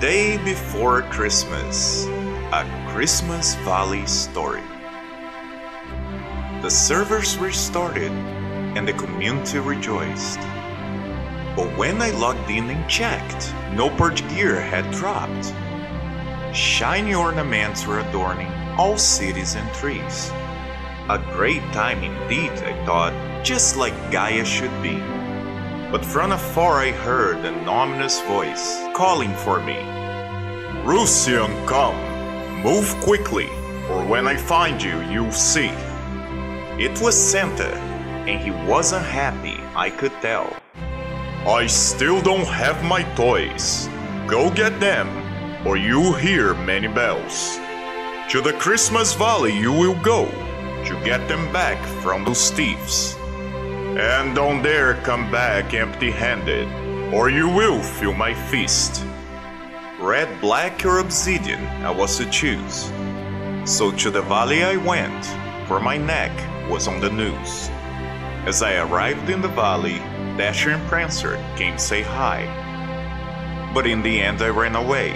Day Before Christmas A Christmas Valley Story. The servers restarted and the community rejoiced. But when I logged in and checked, no purge gear had dropped. Shiny ornaments were adorning all cities and trees. A great time indeed, I thought, just like Gaia should be. But from afar I heard an ominous voice calling for me. Rusian, come! Move quickly, or when I find you, you'll see. It was Santa, and he wasn't happy, I could tell. I still don't have my toys. Go get them, or you'll hear many bells. To the Christmas Valley you will go to get them back from those thieves. And don't dare come back empty handed, or you will feel my fist. Red, black, or obsidian, I was to choose. So to the valley I went, for my neck was on the noose. As I arrived in the valley, Dasher and Prancer came say hi. But in the end I ran away,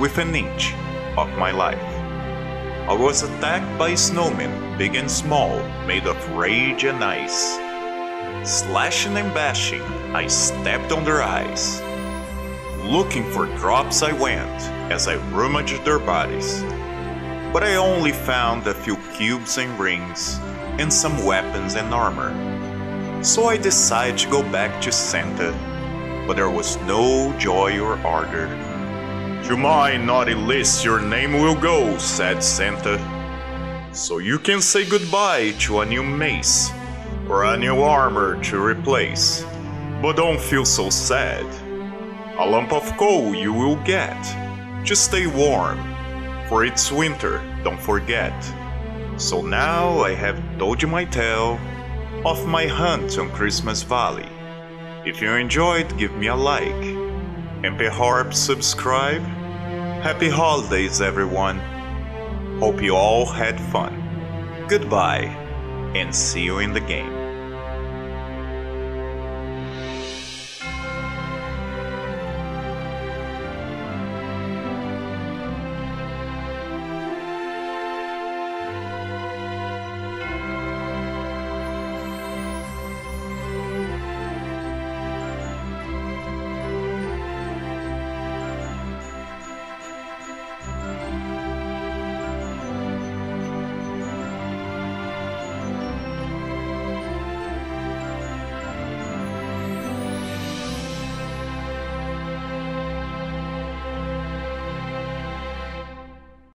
with an inch of my life. I was attacked by snowmen, big and small, made of rage and ice. Slashing and bashing, I stepped on their eyes. Looking for drops I went as I rummaged their bodies. But I only found a few cubes and rings, and some weapons and armor. So I decided to go back to Santa, but there was no joy or ardor. To my naughty list your name will go, said Santa. So you can say goodbye to a new mace or a new armor to replace. But don't feel so sad. A lump of coal you will get. Just stay warm, for it's winter, don't forget. So now I have told you my tale of my hunt on Christmas Valley. If you enjoyed, give me a like. And perhaps subscribe. Happy holidays, everyone. Hope you all had fun. Goodbye, and see you in the game.